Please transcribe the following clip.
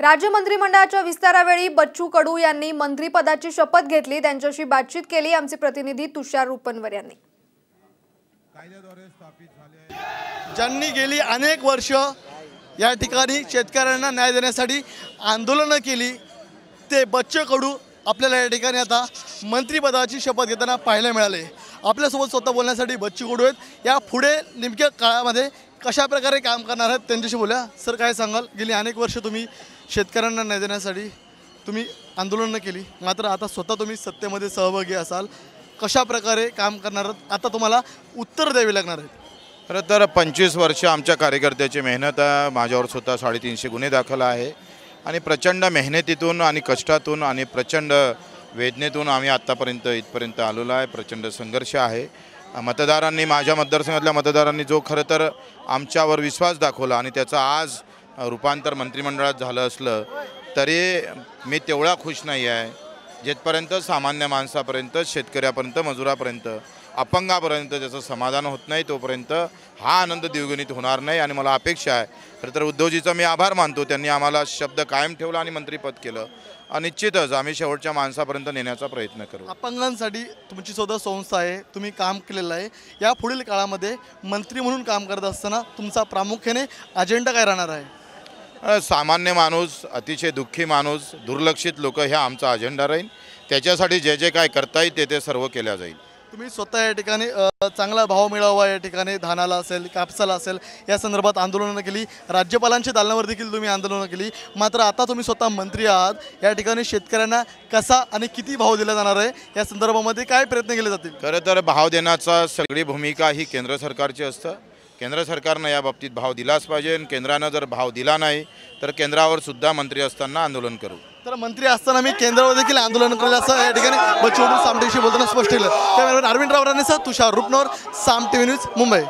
राज्य मंत्रिमंडळाच्या विस्तारावेळी बच्चू कडू यांनी मंत्रिपदाची शपथ घेतली. त्यांच्याशी बातचीत केली. आमचे प्रतिनिधी तुषार रुपनवर यांनी. ज्यांनी गेली अनेक वर्ष या ठिकाणी शेतकऱ्यांना न्याय देण्यासाठी आंदोलनं केली ते बच्चू कडू आपल्याला या ठिकाणी आता मंत्रिपदाची शपथ घेताना पाहायला मिळाले. आपल्यासोबत स्वतः बोलण्यासाठी बच्चू कडू आहेत. या पुढे नेमक्या काळामध्ये कशा प्रकारे काम करणार आहेत त्यांच्याशी बोला सर काय सांगाल? गेली अनेक वर्ष तुम्ही शेतकऱ्यांना न्याय देण्यासाठी तुम्ही आंदोलनं केली. मात्र आता स्वतः तुम्ही सत्तेमध्ये सहभागी असाल. कशा प्रकारे काम करणार आहात? आता तुम्हाला उत्तर द्यावी लागणार आहेत. खरं तर पंचवीस वर्ष आमच्या कार्यकर्त्याची मेहनत माझ्यावर स्वतः साडेतीनशे गुन्हे दाखल आहे. आणि प्रचंड मेहनतीतून आणि कष्टातून आणि प्रचंड वेदनेतून आम्ही आत्तापर्यंत इथपर्यंत आलेलो आहे. प्रचंड संघर्ष आहे. मतदारांनी माझ्या मतदारसंघातल्या मतदारांनी जो खरं तर आमच्यावर विश्वास दाखवला आणि त्याचं आज रूपांतर मंत्रिमंडळात झालं असलं तरी मी तेवढा खुश नाही आहे. जिथपर्यंत सामान्य माणसापर्यंत शेतकऱ्यापर्यंत मजुरापर्यंत अपंगापर्यंत त्याचं समाधान होत नाही तोपर्यंत हा आनंद द्विगुणित होणार नाही आणि मला अपेक्षा आहे. खरं तर उद्धवजीचा मी आभार मानतो. त्यांनी आम्हाला शब्द कायम ठेवला आणि मंत्रिपद केलं. आणि निश्चितच आम्ही शेवटच्या माणसापर्यंत नेण्याचा प्रयत्न करू. अपंगांसाठी तुमची स्वतः संस्था आहे. तुम्ही काम केलेलं आहे. या पुढील काळामध्ये मंत्री म्हणून काम करत असताना तुमचा प्रामुख्याने अजेंडा काय राहणार आहे? सामान्य माणूस अतिशय दुःखी माणूस दुर्लक्षित लोक ह्या आमचा अजेंडा राहील. त्याच्यासाठी जे जे काय करता येईल ते ते सर्व केल्या जाईल. तुम्ही स्वतः या ठिकाणी चांगला भाव मिळावा या ठिकाणी धानाला असेल कापसाला असेल या संदर्भात आंदोलनं केली. राज्यपालांच्या दालनावर देखील तुम्ही आंदोलनं केली. मात्र आता तुम्ही स्वतः मंत्री आहात. या ठिकाणी शेतकऱ्यांना कसा आणि किती भाव दिला जाणार आहे या संदर्भामध्ये काय प्रयत्न केले जातील? खरं तर भाव देण्याचा सगळी भूमिका ही केंद्र सरकारची असतं. केंद्र सरकारनं या बाबतीत भाव दिलाच पाहिजे आणि केंद्रानं जर भाव दिला नाही तर केंद्रावर सुद्धा मंत्री असताना आंदोलन करू. तर मंत्री असताना मी केंद्रावर देखील आंदोलन करेल असं या ठिकाणी बच्चू कडू बोलताना स्पष्ट केलं. त्यामुळे Arvind Rao sir Tushar Rupnor Saam TV news Mumbai.